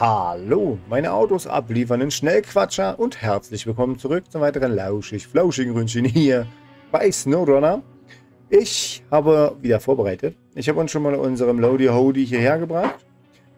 Hallo, meine Autos abliefernden Schnellquatscher und herzlich willkommen zurück zum weiteren lauschig-flauschigen Ründchen hier bei SnowRunner. Ich habe wieder vorbereitet. Ich habe uns schon mal unserem Lodi Hody hierher gebracht,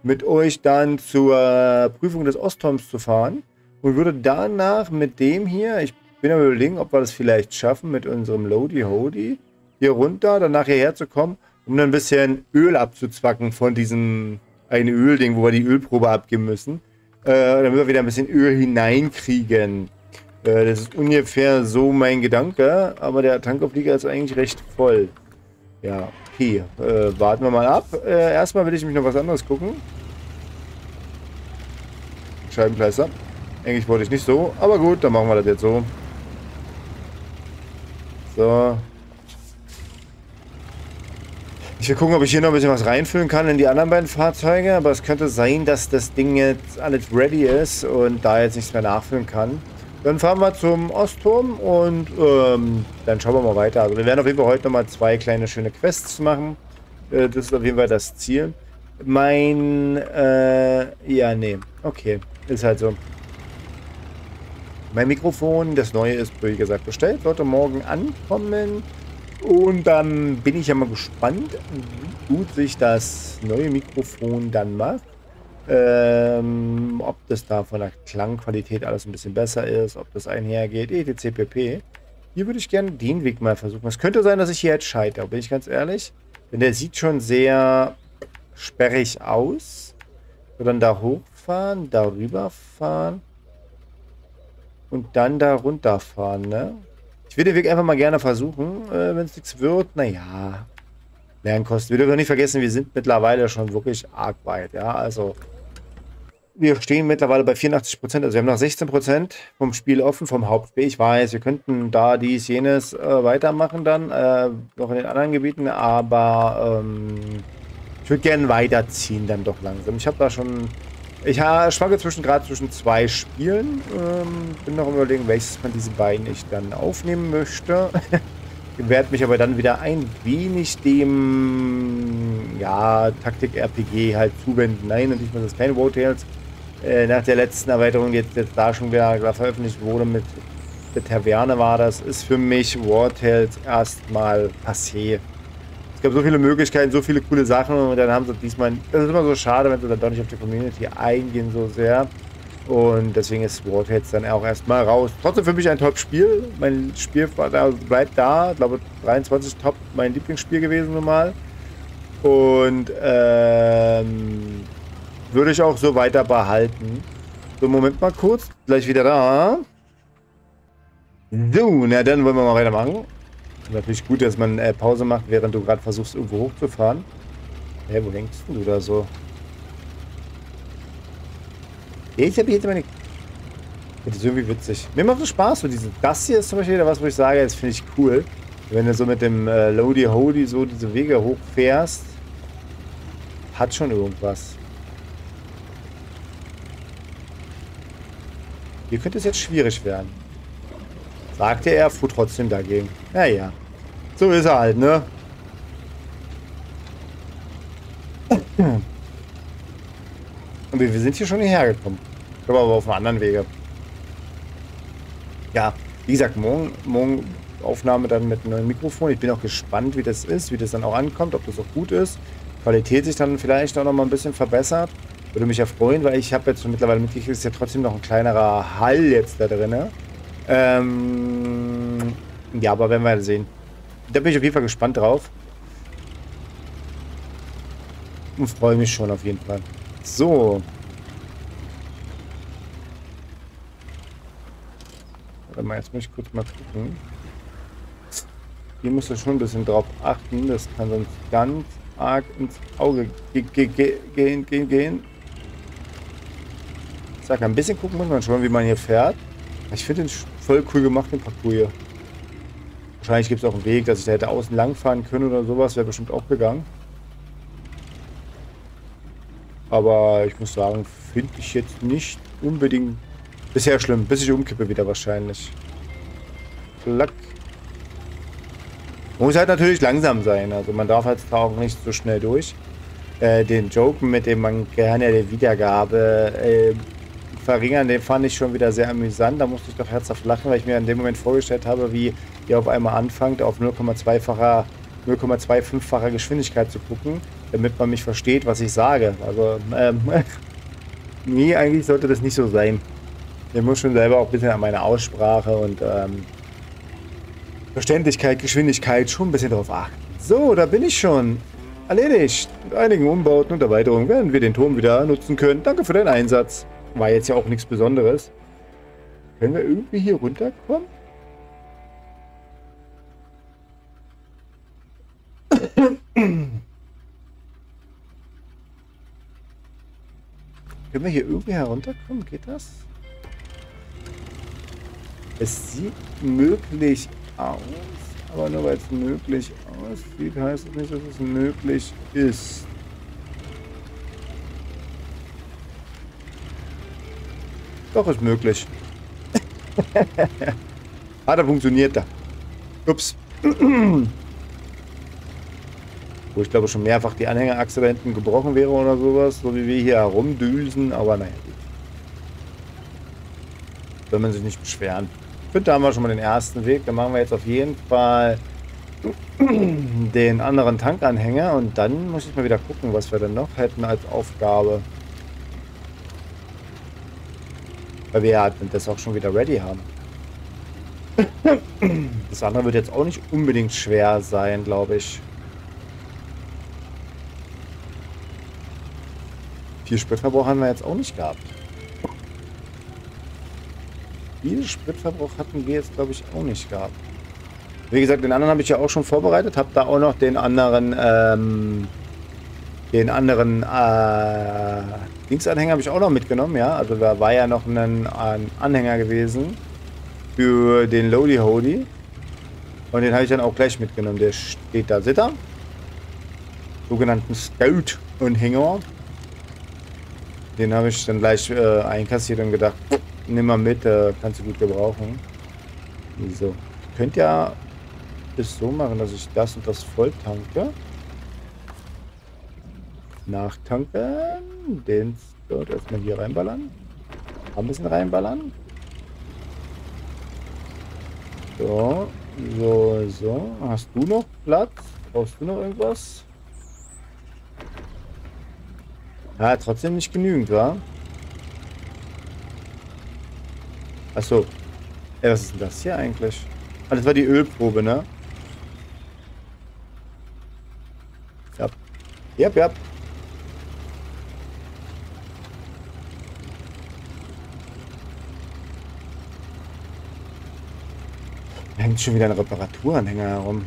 mit euch dann zur Prüfung des Osttoms zu fahren und würde danach mit dem hier, ich bin am überlegen, ob wir das vielleicht schaffen, mit unserem Lodi Hody hier runter, danach hierher zu kommen, um dann ein bisschen Öl abzuzwacken von diesem ein Ölding, wo wir die Ölprobe abgeben müssen. Äh, damit wir wieder ein bisschen Öl hineinkriegen. Äh, das ist ungefähr so mein Gedanke, aber der Tankauflieger ist eigentlich recht voll. Ja, okay. Äh, warten wir mal ab. Äh, erstmal will ich mich noch was anderes gucken. Scheibenkleister. Eigentlich wollte ich nicht so, aber gut, dann machen wir das jetzt so. So, ich will gucken, ob ich hier noch ein bisschen was reinfüllen kann in die anderen beiden Fahrzeuge. Aber es könnte sein, dass das Ding jetzt alles ready ist und da jetzt nichts mehr nachfüllen kann. Dann fahren wir zum Ostturm und ähm, dann schauen wir mal weiter. Also wir werden auf jeden Fall heute nochmal zwei kleine schöne Quests machen. Äh, das ist auf jeden Fall das Ziel. Mein, äh, ja, nee. Okay, ist halt so. Mein Mikrofon, das neue ist, wie gesagt, bestellt. Sollte morgen ankommen. Und dann bin ich ja mal gespannt, wie gut sich das neue Mikrofon dann macht. Ähm, ob das da von der Klangqualität alles ein bisschen besser ist, ob das einhergeht, etc. pp. Hier würde ich gerne den Weg mal versuchen. Es könnte sein, dass ich hier jetzt scheitere, bin ich ganz ehrlich. Denn der sieht schon sehr sperrig aus. So, dann da hochfahren, darüber fahren und dann da runterfahren, ne? Ich will den einfach mal gerne versuchen. Äh, Wenn es nichts wird, naja. Lernkosten. Wir dürfen nicht vergessen, wir sind mittlerweile schon wirklich arg weit. Ja, also wir stehen mittlerweile bei 84 Prozent. Also wir haben noch 16 Prozent vom Spiel offen, vom Hauptspiel. Ich weiß, wir könnten da dies, jenes äh, weitermachen dann, äh, noch in den anderen Gebieten. Aber ähm, ich würde gerne weiterziehen dann doch langsam. Ich habe da schon ich schwanke zwischen gerade zwischen zwei Spielen. Ähm, bin noch überlegen, welches von diesen beiden ich dann aufnehmen möchte. ich werde mich aber dann wieder ein wenig dem ja, Taktik-RPG halt zuwenden. Nein, natürlich mal das keine War Tales. Äh, nach der letzten Erweiterung, die jetzt, jetzt da schon wieder veröffentlicht wurde mit der Taverne war das, ist für mich War erstmal passé. Es gab so viele Möglichkeiten, so viele coole Sachen und dann haben sie diesmal. Das ist immer so schade, wenn sie dann doch nicht auf die Community eingehen so sehr. Und deswegen ist jetzt dann auch erstmal raus. Trotzdem für mich ein Top-Spiel. Mein Spiel bleibt da. Ich glaube 23 Top mein Lieblingsspiel gewesen normal. Und ähm, würde ich auch so weiter behalten. So, Moment mal kurz. Gleich wieder da. So, na dann wollen wir mal weitermachen. Natürlich gut, dass man äh, Pause macht, während du gerade versuchst, irgendwo hochzufahren. Hä, wo hängst du da so? Ich habe jetzt meine... Das ist irgendwie witzig. Mir macht es Spaß, so diese... Das hier ist zum Beispiel wieder was, wo ich sage, das finde ich cool. Wenn du so mit dem äh, Lodi Hody so diese Wege hochfährst, hat schon irgendwas. Hier könnte es jetzt schwierig werden. Sagte er, fuhr trotzdem dagegen. Naja. So ist er halt, ne? Und wir, wir sind hier schon hierher gekommen. Aber auf einem anderen Wege. Ja, wie gesagt, morgen, morgen Aufnahme dann mit einem neuen Mikrofon. Ich bin auch gespannt, wie das ist, wie das dann auch ankommt, ob das auch gut ist. Qualität sich dann vielleicht auch noch mal ein bisschen verbessert. Würde mich ja freuen, weil ich habe jetzt mittlerweile mitgekriegt, ist ja trotzdem noch ein kleinerer Hall jetzt da drin. Ähm, ja, aber werden wir sehen. Da bin ich auf jeden Fall gespannt drauf. Und freue mich schon auf jeden Fall. So. Warte mal, jetzt muss ich kurz mal gucken. Hier musst du schon ein bisschen drauf achten. Das kann sonst ganz arg ins Auge gehen, gehen, gehen. Ich sag, ein bisschen gucken muss man schon, wie man hier fährt. Ich finde den voll cool gemacht, den Parcours hier. Wahrscheinlich gibt es auch einen Weg, dass ich da hätte außen lang fahren können oder sowas. Wäre bestimmt auch gegangen. Aber ich muss sagen, finde ich jetzt nicht unbedingt bisher schlimm. Bis ich umkippe wieder wahrscheinlich. Klack. Muss halt natürlich langsam sein. Also man darf halt auch nicht so schnell durch. äh, den Joke mit dem man gerne der Wiedergabe äh, verringern, den fand ich schon wieder sehr amüsant. Da musste ich doch herzhaft lachen, weil ich mir in dem Moment vorgestellt habe, wie ihr auf einmal anfangt, auf 0,2-facher 0,25-facher Geschwindigkeit zu gucken, damit man mich versteht, was ich sage. Also, ähm, nee, eigentlich sollte das nicht so sein. Ich muss schon selber auch ein bisschen an meine Aussprache und ähm, Verständlichkeit, Geschwindigkeit schon ein bisschen darauf achten. So, da bin ich schon. Erledigt. Mit einigen Umbauten und Erweiterungen werden wir den Turm wieder nutzen können. Danke für deinen Einsatz. War jetzt ja auch nichts Besonderes. Können wir irgendwie hier runterkommen? Können wir hier irgendwie herunterkommen? Geht das? Es sieht möglich aus, aber nur weil es möglich aussieht, heißt es nicht, dass es möglich ist. Doch, ist möglich. ah, da funktioniert da. Ups. Wo ich glaube schon mehrfach die Anhängerachse da hinten gebrochen wäre oder sowas, so wie wir hier herumdüsen, aber naja. Soll man sich nicht beschweren. Gut, da haben wir schon mal den ersten Weg. Dann machen wir jetzt auf jeden Fall den anderen Tankanhänger und dann muss ich mal wieder gucken, was wir dann noch hätten als Aufgabe. Weil wir ja das auch schon wieder ready haben. Das andere wird jetzt auch nicht unbedingt schwer sein, glaube ich. Viel Spritverbrauch haben wir jetzt auch nicht gehabt. Viel Spritverbrauch hatten wir jetzt, glaube ich, auch nicht gehabt. Wie gesagt, den anderen habe ich ja auch schon vorbereitet. Habe da auch noch den anderen, ähm, den anderen äh, Dingsanhänger habe ich auch noch mitgenommen. Ja, also da war ja noch ein, ein Anhänger gewesen für den Lodi Hody. Und den habe ich dann auch gleich mitgenommen. Der steht da, Sitter. Sogenannten Scout-Anhänger. Den habe ich dann gleich äh, einkassiert und gedacht, nimm mal mit, äh, kannst du gut gebrauchen. So. Ich könnte ja es so machen, dass ich das und das voll tanke. Nachtanken. Den dort erstmal hier reinballern. Ein bisschen reinballern. So, so, so. Hast du noch Platz? Brauchst du noch irgendwas? Ja, trotzdem nicht genügend, wa? Achso. Ey, was ist denn das hier eigentlich? Ah, das war die Ölprobe, ne? Ja. Yep, yep. Hängt schon wieder ein Reparaturanhänger herum.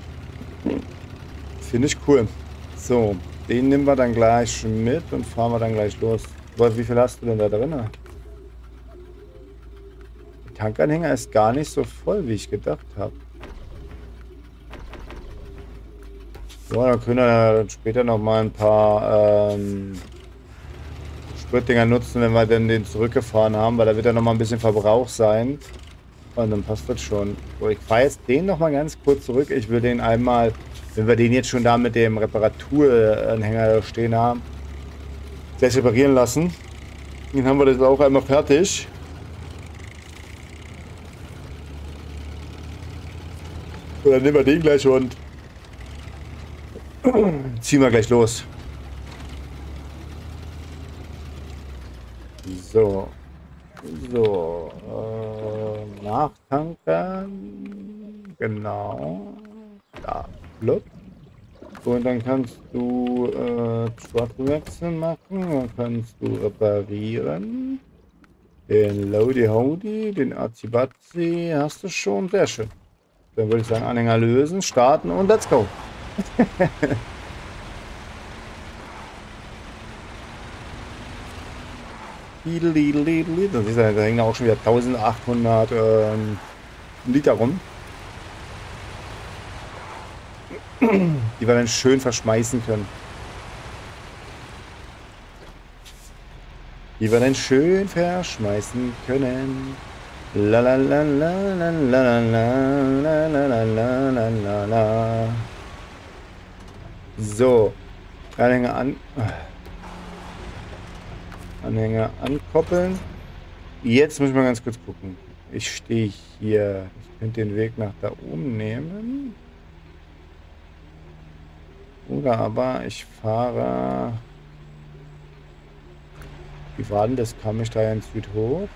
Finde ich cool. So, den nehmen wir dann gleich mit und fahren wir dann gleich los. Wie viel hast du denn da drin? Der Tankanhänger ist gar nicht so voll, wie ich gedacht habe. So, dann können wir später noch mal ein paar ähm, Spritdinger nutzen, wenn wir dann den zurückgefahren haben, weil da wird ja noch mal ein bisschen Verbrauch sein. Und dann passt das schon. So, ich fahre jetzt den noch mal ganz kurz zurück. Ich will den einmal wenn wir den jetzt schon da mit dem Reparaturanhänger stehen haben, gleich reparieren lassen. Dann haben wir das auch einmal fertig. Und dann nehmen wir den gleich und ziehen wir gleich los. So. So. Äh, nachtanken. Genau. Da. Blub. Und dann kannst du äh, Truckwechsel machen, dann kannst du reparieren. Den Lodi Hody, den Azibazi hast du schon, sehr schön. Dann würde ich sagen, Anhänger lösen, starten und let's go. Das ist, da hängen auch schon wieder 1800 ähm, Liter rum. Die wir dann schön verschmeißen können. Die wir dann schön verschmeißen können. La la la la la la la la la la la la la. So. Anhänger an. Anhänger ankoppeln. Jetzt ich mal ganz kurz gucken. Ich stehe hier. Ich könnte den Weg nach da oben nehmen. Oder aber ich fahre... Wie war denn das? Kam ich da in Süd hoch?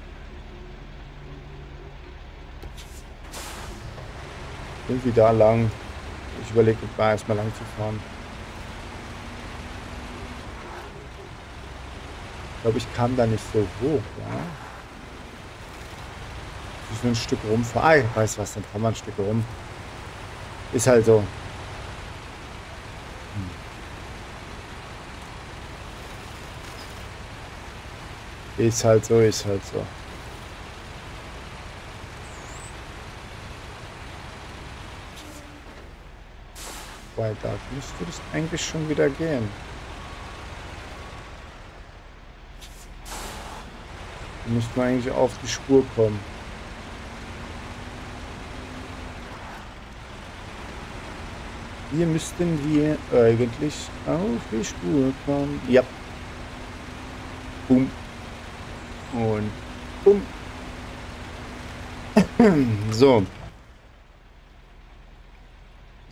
Irgendwie da lang. Ich überlege, da erstmal lang zu fahren. Ich glaube, ich kam da nicht so hoch, ja. Ich will ein Stück rumfahren. Ah, ich weiß was, dann fahren wir ein Stück rum. Ist halt so. Ist halt so, ist halt so. Weil da müsste das eigentlich schon wieder gehen. müssten wir eigentlich auf die Spur kommen. Hier müssten wir eigentlich auf die Spur kommen. Ja. Boom. Und boom. so.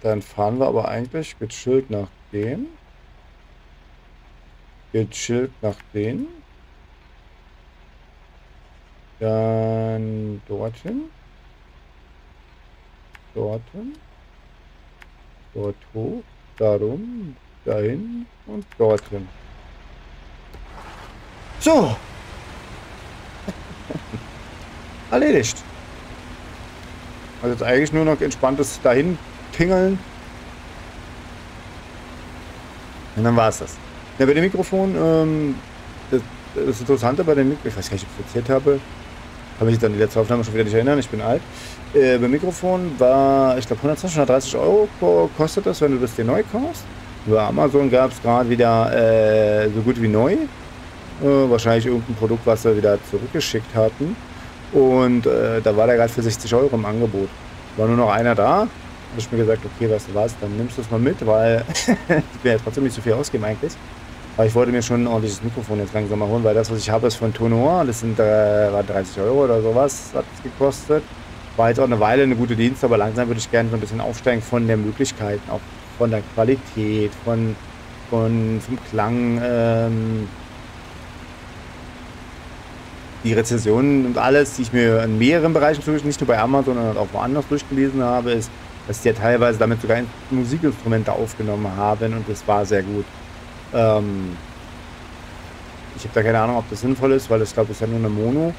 Dann fahren wir aber eigentlich gechillt nach dem. Gechillt nach dem. Dann dorthin. Dorthin. Dort hoch. Darum. Dahin. Und dorthin. So. Erledigt. Also jetzt eigentlich nur noch entspanntes dahin tingeln. Und dann war es das. Ja, bei dem Mikrofon, ähm, das, das Interessante bei dem Mikrofon, ich weiß gar nicht, ob ich es erzählt habe, mich jetzt an die letzte Aufnahme schon wieder nicht erinnern, ich bin alt. Äh, beim Mikrofon war, ich glaube, 120, 130 Euro kostet das, wenn du das dir neu kaufst. Über Amazon gab es gerade wieder äh, so gut wie neu. Äh, wahrscheinlich irgendein Produkt, was sie wieder zurückgeschickt hatten. Und äh, da war der gerade für 60 Euro im Angebot. War nur noch einer da. Habe ich mir gesagt, okay, weißt du was, dann nimmst du es mal mit, weil ich will ja trotzdem nicht so viel ausgeben eigentlich. Aber ich wollte mir schon ein ordentliches Mikrofon jetzt langsam mal holen, weil das, was ich habe, ist von Tonor. Das sind äh, 30 Euro oder sowas, hat es gekostet. War jetzt auch eine Weile eine gute Dienst, aber langsam würde ich gerne so ein bisschen aufsteigen von der Möglichkeit, auch von der Qualität, von, von vom Klang. Ähm, die Rezensionen und alles, die ich mir in mehreren Bereichen, nicht nur bei Amazon, sondern auch woanders durchgelesen habe, ist, dass die ja teilweise damit sogar Musikinstrumente aufgenommen haben und das war sehr gut. Ähm, ich habe da keine Ahnung, ob das sinnvoll ist, weil ich glaube, es ist ja nur eine Mono.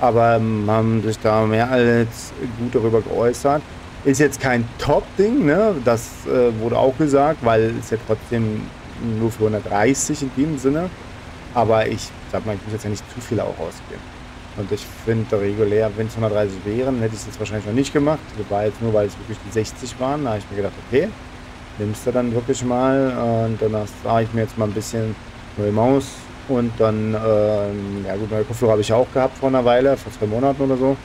Aber ähm, haben sich da mehr als gut darüber geäußert. Ist jetzt kein Top-Ding, ne? das äh, wurde auch gesagt, weil es ja trotzdem nur für 130 in dem Sinne. Aber ich sag mal, ich muss jetzt ja nicht zu viel auch ausgeben. Und ich finde regulär, wenn es 130 wären, hätte ich es jetzt wahrscheinlich noch nicht gemacht. War jetzt nur, weil es wirklich die 60 waren. Da habe ich mir gedacht, okay, nimmst du dann wirklich mal und dann sage ich mir jetzt mal ein bisschen neue Maus und dann, ähm, ja gut, neue Kopfhörer habe ich auch gehabt vor einer Weile, vor zwei Monaten oder so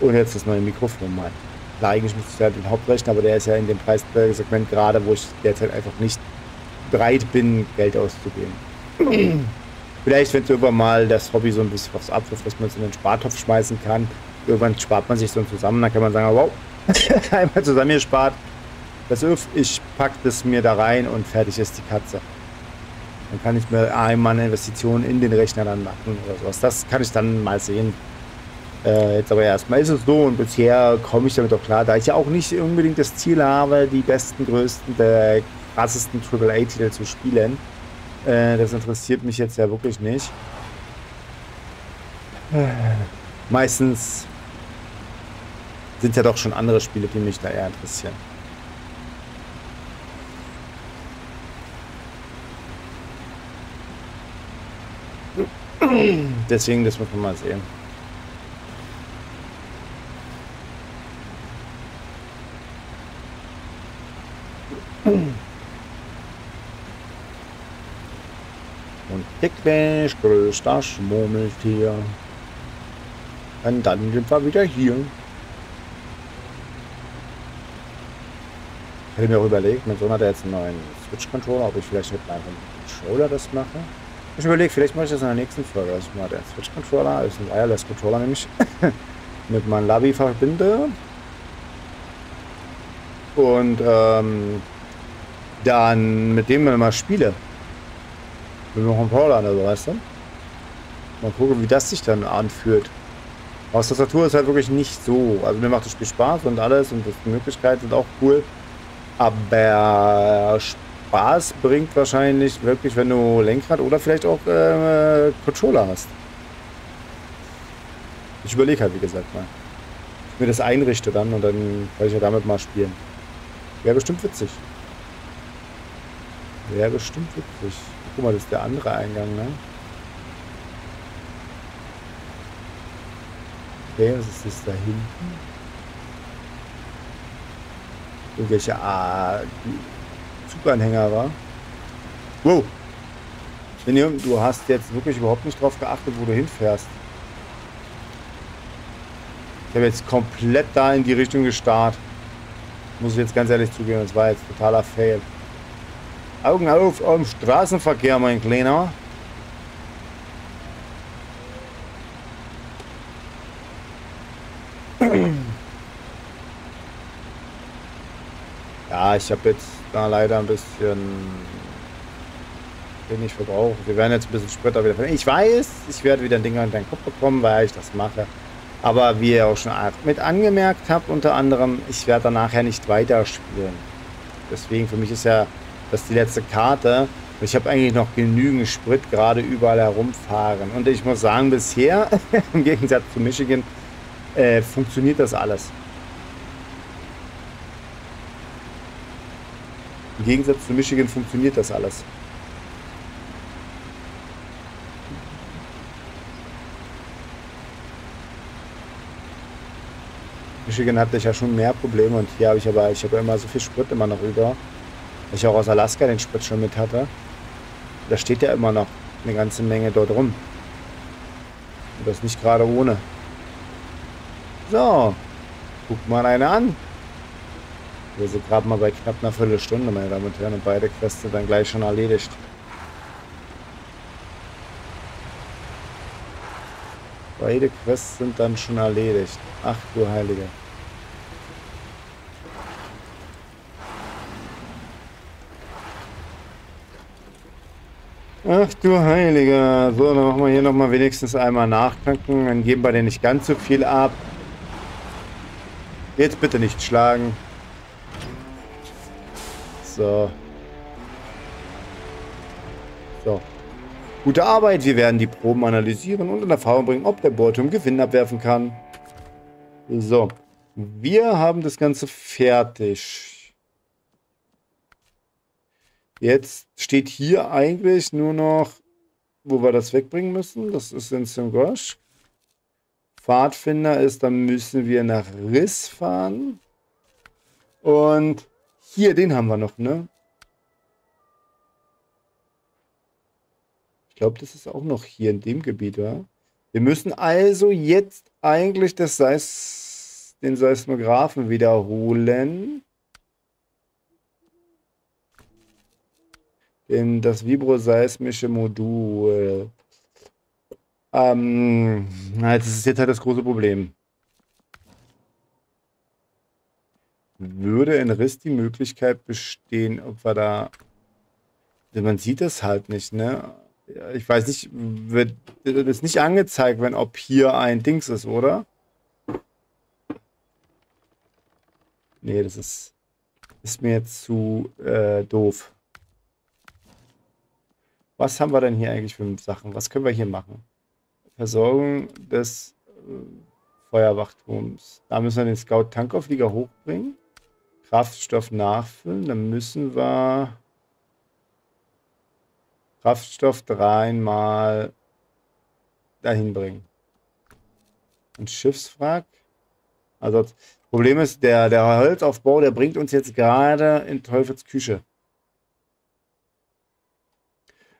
und jetzt das neue Mikrofon mal. Klar, eigentlich müsste ich ja den Hauptrechner, aber der ist ja in dem Preissegment gerade, wo ich derzeit einfach nicht bereit bin, Geld auszugeben. Vielleicht, wenn es irgendwann mal das Hobby so ein bisschen was abwirft, dass man es in den Spartopf schmeißen kann, irgendwann spart man sich so zusammen, dann kann man sagen, wow, einmal zusammengespart, Pass auf, ich packe das mir da rein und fertig ist die Katze. Dann kann ich mir einmal eine Investition in den Rechner dann machen oder sowas. Das kann ich dann mal sehen. Äh, jetzt aber erstmal ist es so und bisher komme ich damit auch klar, da ich ja auch nicht unbedingt das Ziel habe, die besten, größten, der krassesten AAA-Titel zu spielen. Äh, das interessiert mich jetzt ja wirklich nicht. Äh, meistens sind ja doch schon andere Spiele, die mich da eher interessieren. Deswegen, das muss man mal sehen. Dickfisch, größter Schmurmeltier. Und dann sind wir wieder hier. Ich hätte mir auch überlegt, mein Sohn hat ja jetzt einen neuen Switch-Controller, ob ich vielleicht mit meinem Controller das mache. Ich überlege, vielleicht mache ich das in der nächsten Folge. Also mal der Switch-Controller, ist ein Wireless-Controller nämlich, mit meinem Labi verbinde. Und ähm, dann mit dem mal spiele. Mit dem Controller, also weißt du? Mal gucken, wie das sich dann anfühlt. Aus Tastatur ist halt wirklich nicht so. Also mir macht das Spiel Spaß und alles und die Möglichkeiten sind auch cool. Aber Spaß bringt wahrscheinlich wirklich, wenn du Lenkrad oder vielleicht auch äh, Controller hast. Ich überlege halt, wie gesagt, mal. Ich mir das einrichte dann und dann kann ich ja damit mal spielen. Wäre bestimmt witzig. Wäre bestimmt witzig. Guck mal, das ist der andere Eingang, ne? Okay, was ist das da hinten? Irgendwelche ah, Zuganhänger war. Wow. Minium, du hast jetzt wirklich überhaupt nicht drauf geachtet, wo du hinfährst. Ich habe jetzt komplett da in die Richtung gestarrt. Muss ich jetzt ganz ehrlich zugeben, das war jetzt totaler Fail. Augen auf am Straßenverkehr, mein Kleiner. Ja, ich habe jetzt da leider ein bisschen wenig verbraucht. Wir werden jetzt ein bisschen Sprit wieder Ich weiß, ich werde wieder ein Ding an deinen Kopf bekommen, weil ich das mache. Aber wie ihr auch schon mit angemerkt habt, unter anderem, ich werde danach ja nicht weiterspielen. Deswegen für mich ist ja das die letzte Karte. Ich habe eigentlich noch genügend Sprit gerade überall herumfahren. Und ich muss sagen, bisher, im Gegensatz zu Michigan, äh, funktioniert das alles. Im Gegensatz zu Michigan funktioniert das alles. Michigan hatte ich ja schon mehr Probleme und hier habe ich aber, ich habe immer so viel Sprit immer noch über. Ich auch aus Alaska den Sprit schon mit hatte. Da steht ja immer noch eine ganze Menge dort rum. Und das nicht gerade ohne. So, guck mal eine an. Wir sind gerade mal bei knapp einer Viertelstunde, meine Damen und Herren, und beide Quests sind dann gleich schon erledigt. Beide Quests sind dann schon erledigt. Ach du Heilige. Ach du Heiliger. So, dann machen wir hier nochmal wenigstens einmal nachtanken. Dann geben wir den nicht ganz so viel ab. Jetzt bitte nicht schlagen. So. So. Gute Arbeit. Wir werden die Proben analysieren und in Erfahrung bringen, ob der Bohrturm Gewinn abwerfen kann. So. Wir haben das Ganze fertig. Jetzt steht hier eigentlich nur noch, wo wir das wegbringen müssen. Das ist in Singosh. Pfadfinder ist, dann müssen wir nach Riss fahren. Und hier, den haben wir noch, ne? Ich glaube, das ist auch noch hier in dem Gebiet, ja? Wir müssen also jetzt eigentlich das Seis den Seismographen wiederholen. In das vibroseismische Modul. Ähm, das ist jetzt halt das große Problem. würde in Riss die Möglichkeit bestehen, ob wir da. Man sieht das halt nicht, ne? Ich weiß nicht, wird das nicht angezeigt, wenn ob hier ein Dings ist, oder? Nee, das ist, ist mir jetzt zu äh, doof. Was haben wir denn hier eigentlich für Sachen? Was können wir hier machen? Versorgung des äh, Feuerwachturms. Da müssen wir den Scout-Tankauflieger hochbringen. Kraftstoff nachfüllen, dann müssen wir Kraftstoff dreimal dahin bringen. Ein Schiffswrack. Also das Problem ist, der, der Holzaufbau, der bringt uns jetzt gerade in Teufels Küche.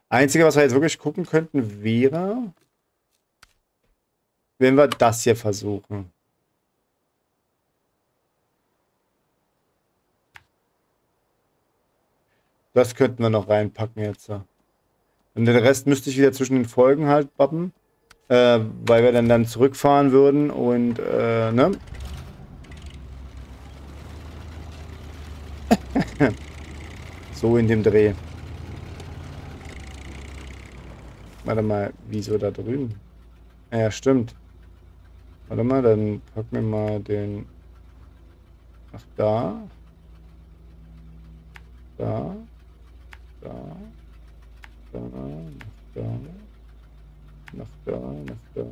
Einzige, was wir jetzt wirklich gucken könnten, wäre, wenn wir das hier versuchen. Das könnten wir noch reinpacken jetzt. Und den Rest müsste ich wieder zwischen den Folgen halt bappen. Äh, weil wir dann dann zurückfahren würden und, äh, ne? so in dem Dreh. Warte mal, wieso da drüben? Ja, stimmt. Warte mal, dann packen wir mal den... Ach, da. Da. Da. Da. Da. Nach da, nach da,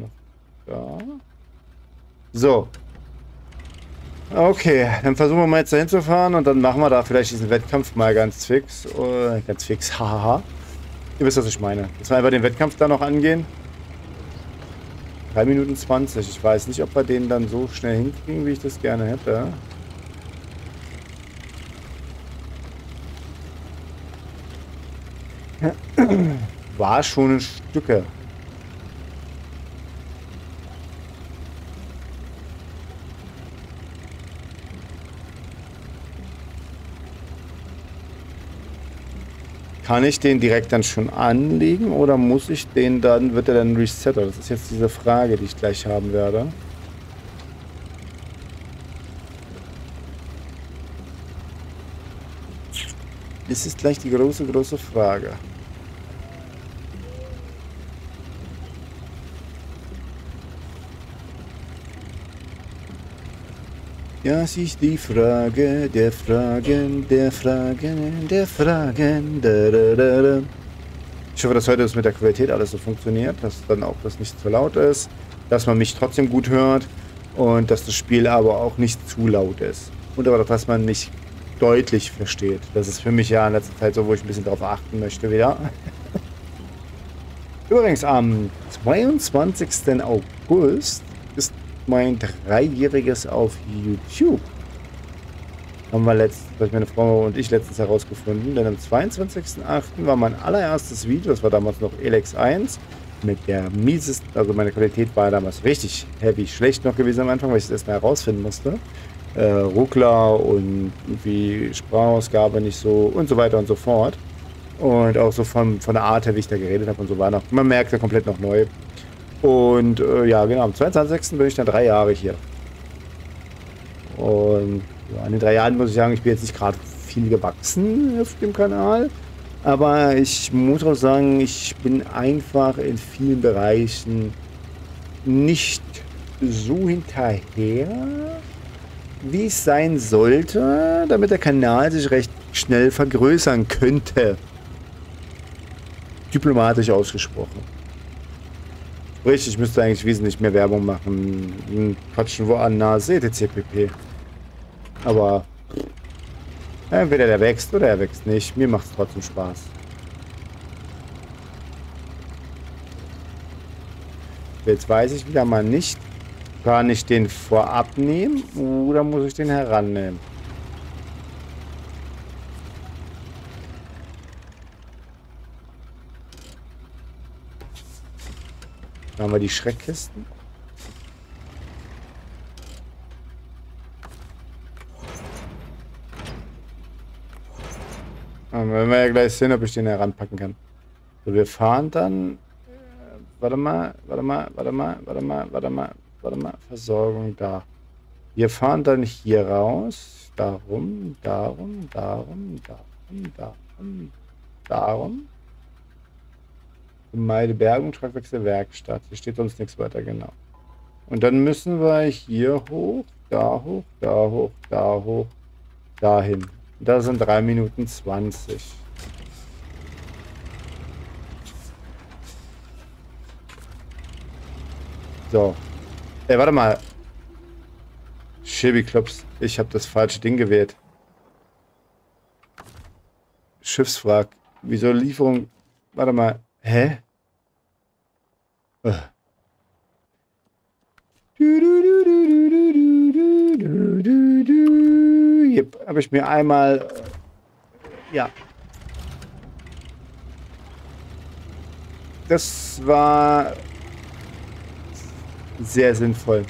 nach da. So. Okay, dann versuchen wir mal jetzt dahin zu fahren und dann machen wir da vielleicht diesen Wettkampf mal ganz fix. Oh, ganz fix, hahaha. Ihr wisst, was ich meine. Dass wir einfach den Wettkampf da noch angehen. 3 Minuten 20. Ich weiß nicht, ob wir den dann so schnell hinkriegen, wie ich das gerne hätte. War schon ein Stücke. Kann ich den direkt dann schon anlegen oder muss ich den dann, wird er dann resetter? Das ist jetzt diese Frage, die ich gleich haben werde. Das ist gleich die große, große Frage. Das ist die Frage der Fragen, der Fragen, der Fragen. Da, da, da, ich hoffe, dass heute das mit der Qualität alles so funktioniert, dass dann auch das nicht zu laut ist, dass man mich trotzdem gut hört und dass das Spiel aber auch nicht zu laut ist. Und aber, dass man mich deutlich versteht. Das ist für mich ja in letzter Zeit so, wo ich ein bisschen darauf achten möchte wieder. Übrigens, am 22. August ist mein Dreijähriges auf YouTube. Haben wir letzt, das meine Frau und ich letztens herausgefunden, denn am 22.08. war mein allererstes Video, das war damals noch Elex 1, mit der miesesten, also meine Qualität war damals richtig heavy schlecht noch gewesen am Anfang, weil ich es erstmal herausfinden musste. Äh, Ruckler und irgendwie Sprachausgabe nicht so und so weiter und so fort. Und auch so von, von der Art her, wie ich da geredet habe und so war noch, man merkte komplett noch neu. Und äh, ja, genau, am 22. bin ich dann drei Jahre hier. Und ja, in den drei Jahren muss ich sagen, ich bin jetzt nicht gerade viel gewachsen auf dem Kanal. Aber ich muss auch sagen, ich bin einfach in vielen Bereichen nicht so hinterher, wie es sein sollte, damit der Kanal sich recht schnell vergrößern könnte. Diplomatisch ausgesprochen. Sprich, ich müsste eigentlich wesentlich mehr Werbung machen. Quatschen woanders, etc. pp. Aber entweder der wächst oder er wächst nicht. Mir macht es trotzdem Spaß. Jetzt weiß ich wieder mal nicht, kann ich den vorab nehmen oder muss ich den herannehmen? Dann haben wir die Schreckkisten. Dann werden wir ja gleich sehen, ob ich den heranpacken kann. So, wir fahren dann. Äh, warte mal, warte mal, warte mal, warte mal, warte mal, warte mal. Versorgung da. Wir fahren dann hier raus. Darum, darum, darum, darum, darum, darum. Meide Bergung, Tragwechsel, Werkstatt. Hier steht sonst nichts weiter genau. Und dann müssen wir hier hoch, da hoch, da hoch, da hoch, dahin. Da sind 3 Minuten 20. So. Ey, warte mal. Chevy Klops, ich habe das falsche Ding gewählt. Schiffswrack. Wieso Lieferung? Warte mal. Hä? Hier habe ich mir einmal... Ja. Das war sehr sinnvoll.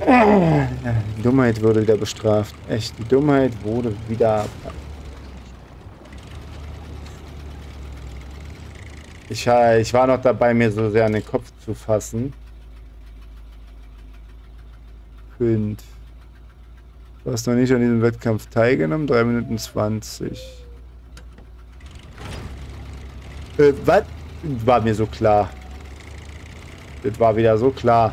Die Dummheit wurde wieder bestraft. Echt, die Dummheit wurde wieder... Ich, ich war noch dabei, mir so sehr an den Kopf zu fassen. Und du hast noch nicht an diesem Wettkampf teilgenommen. 3 Minuten 20. Äh, was? War mir so klar. Das war wieder so klar.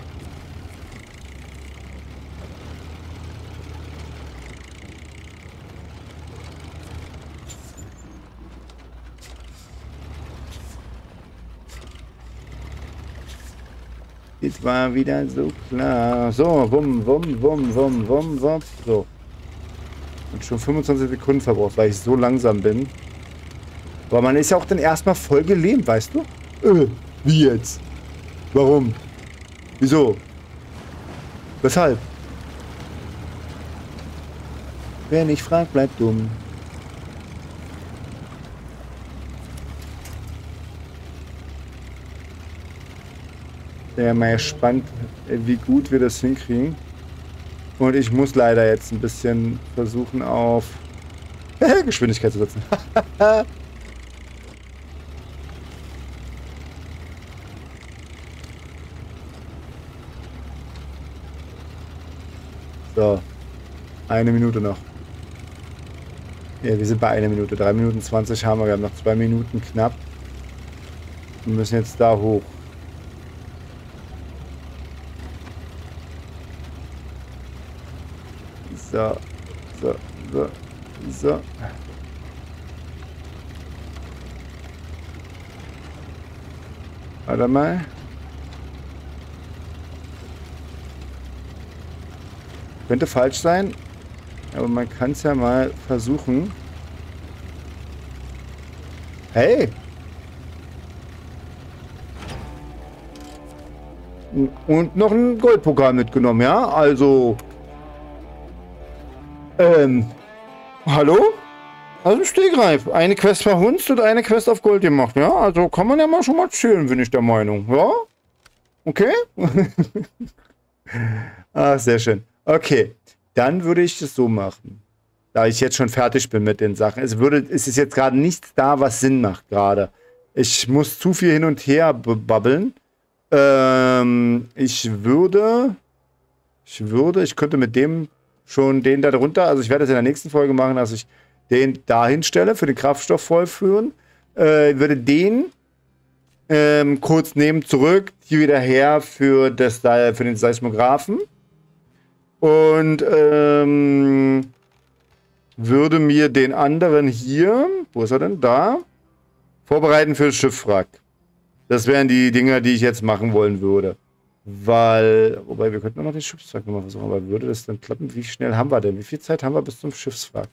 Das war wieder so klar. So, wumm, wumm, wumm, wumm, wumm, wumm. So. Und schon 25 Sekunden verbraucht, weil ich so langsam bin. Aber man ist ja auch dann erstmal voll gelähmt, weißt du? Äh, wie jetzt? Warum? Wieso? Weshalb? Wer nicht fragt, bleibt dumm. Ja, mal gespannt, wie gut wir das hinkriegen. Und ich muss leider jetzt ein bisschen versuchen auf Geschwindigkeit zu setzen. so. Eine Minute noch. Ja, wir sind bei einer Minute. Drei Minuten 20 haben wir. Wir haben noch zwei Minuten knapp. Wir müssen jetzt da hoch. So, so, so, so. Warte mal. Könnte falsch sein, aber man kann es ja mal versuchen. Hey! Und noch ein Goldpokal mitgenommen, ja? Also... Ähm, hallo? Also Stegreif. Eine Quest verhunzt und eine Quest auf Gold gemacht, ja? Also kann man ja mal schon mal zählen, bin ich der Meinung, ja? Okay? Ach, sehr schön. Okay, dann würde ich das so machen. Da ich jetzt schon fertig bin mit den Sachen. Es, würde, es ist jetzt gerade nichts da, was Sinn macht gerade. Ich muss zu viel hin und her babbeln. Ähm, ich würde... Ich würde, ich könnte mit dem schon den da drunter. Also ich werde das in der nächsten Folge machen, dass ich den da hinstelle für den Kraftstoff vollführen. Äh, würde den ähm, kurz nehmen, zurück, hier wieder her für, das, für den Seismographen. Und ähm, würde mir den anderen hier, wo ist er denn? Da. Vorbereiten für das Schiffwrack. Das wären die Dinger, die ich jetzt machen wollen würde. Weil, wobei wir könnten auch noch den Schiffswrack nochmal versuchen, aber würde das dann klappen? Wie schnell haben wir denn? Wie viel Zeit haben wir bis zum Schiffswrack?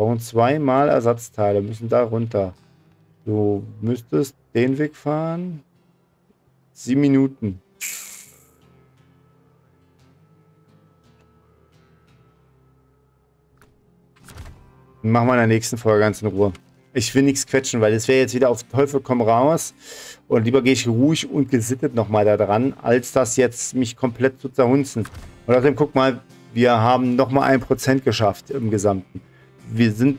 Brauchen zweimal Ersatzteile, müssen da runter. Du müsstest den Weg fahren. Sieben Minuten. Machen wir in der nächsten Folge ganz in Ruhe. Ich will nichts quetschen, weil das wäre jetzt wieder auf Teufel komm raus. Und lieber gehe ich ruhig und gesittet nochmal da dran, als das jetzt mich komplett zu zerhunzen. Und außerdem, guck mal, wir haben nochmal ein Prozent geschafft im Gesamten. Wir sind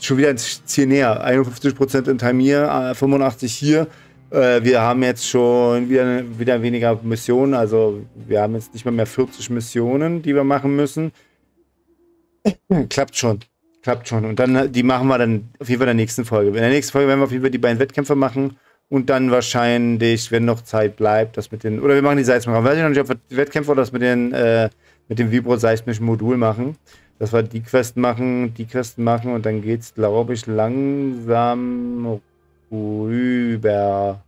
schon wieder ins Ziel näher. 51% in Tamir, 85 hier. Äh, wir haben jetzt schon wieder, wieder weniger Missionen. Also wir haben jetzt nicht mehr, mehr 40 Missionen, die wir machen müssen. Klappt schon. Klappt schon. Und dann, die machen wir dann auf jeden Fall in der nächsten Folge. In der nächsten Folge werden wir auf jeden Fall die beiden Wettkämpfe machen und dann wahrscheinlich, wenn noch Zeit bleibt, das mit den, oder wir machen die Seismograph. Weiß ich noch nicht, ob wir die Wettkämpfe oder das mit den, äh, mit dem vibro-seismischen Modul machen. Dass wir die Quest machen, die Quest machen und dann geht's, glaube ich, langsam rüber.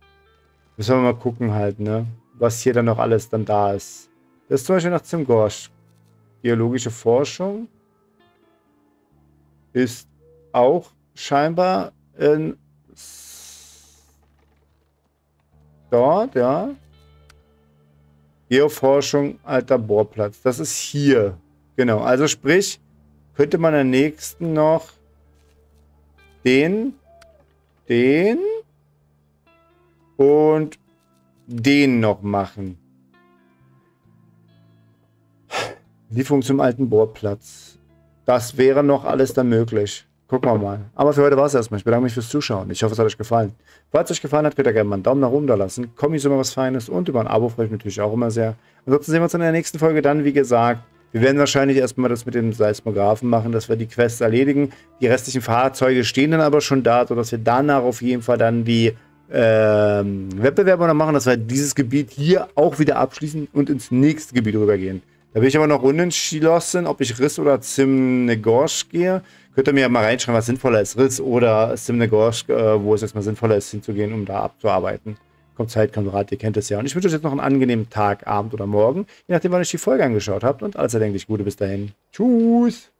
Müssen wir mal gucken halt, ne? Was hier dann noch alles dann da ist. Das ist zum Beispiel nach Zimgorsch. Geologische Forschung ist auch scheinbar in Dort, ja. Geoforschung, alter Bohrplatz. Das ist hier. Genau. Also sprich, könnte man am nächsten noch den, den und den noch machen. Lieferung zum alten Bohrplatz. Das wäre noch alles dann möglich. Gucken wir mal. Aber für heute war es erstmal. Ich bedanke mich fürs Zuschauen. Ich hoffe, es hat euch gefallen. Falls es euch gefallen hat, könnt ihr gerne mal einen Daumen nach oben da lassen. Kommis immer was Feines und über ein Abo freue ich mich natürlich auch immer sehr. Ansonsten sehen wir uns in der nächsten Folge dann, wie gesagt. Wir werden wahrscheinlich erstmal das mit dem Seismographen machen, dass wir die Quests erledigen. Die restlichen Fahrzeuge stehen dann aber schon da, sodass wir danach auf jeden Fall dann die ähm, Wettbewerbe noch machen, dass wir dieses Gebiet hier auch wieder abschließen und ins nächste Gebiet rübergehen. Da bin ich aber noch unentschlossen, ob ich Riss oder Simnegorsch gehe. Könnt ihr mir ja mal reinschreiben, was sinnvoller ist, Riss oder Simnegorsch, äh, wo es jetzt mal sinnvoller ist, hinzugehen, um da abzuarbeiten. Kommt Zeit, kommt Rat, ihr kennt es ja. Und ich wünsche euch jetzt noch einen angenehmen Tag, Abend oder Morgen, je nachdem, wann ihr euch die Folge angeschaut habt. Und alles erdenklich Gute bis dahin. Tschüss!